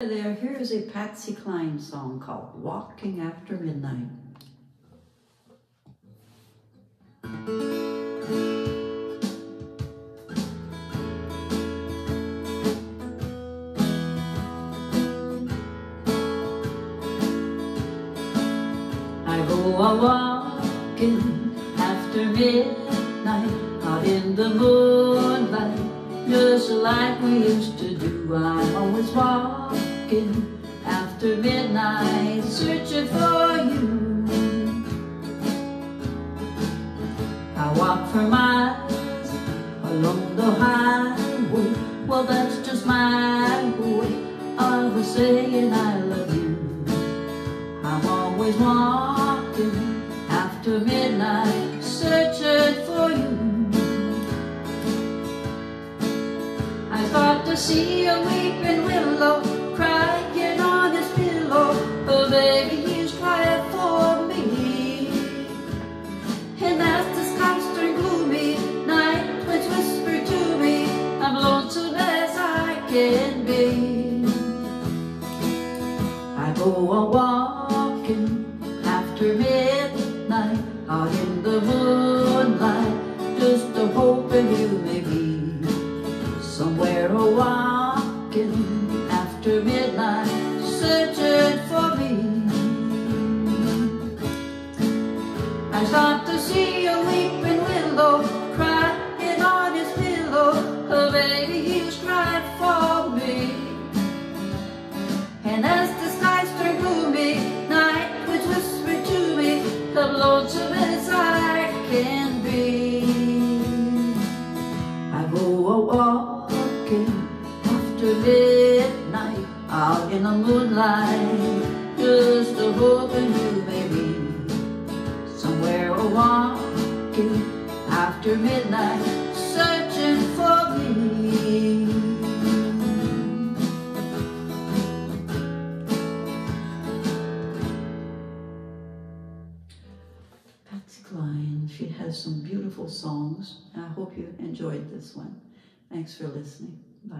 There, here's a Patsy Cline song called Walking After Midnight. I go a walking after midnight out in the moonlight just like we used to do. I'm always walking after midnight, searching for you. I walk for miles along the highway. Well, that's just my way of saying I love you. I'm always walking after midnight, searching for you. I thought to see a weeping willow crying on his pillow. Oh, baby, he's crying for me. And as the skies turn gloomy, night winds whisper to me, I'm lonesome as I can be. I go a walking after midnight, out in the moonlight, just a hoping you may be I start to see a weeping willow crying on his pillow. Oh, baby, he's crying for me. And as the skies turn gloomy, night would whisper to me, come lonesome as I can be. I go a walking after midnight, out in the moonlight, after midnight, searching for me. Patsy Cline, she has some beautiful songs. I hope you enjoyed this one. Thanks for listening. Bye.